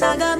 saga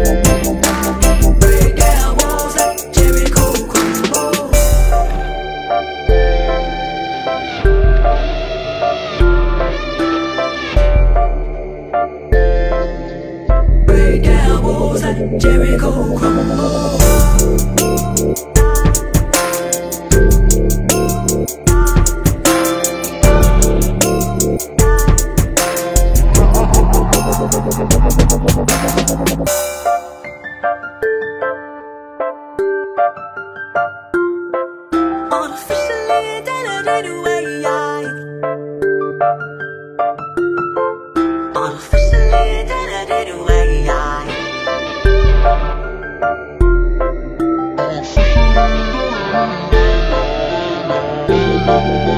walls at Jericho crumble. Thank Oh,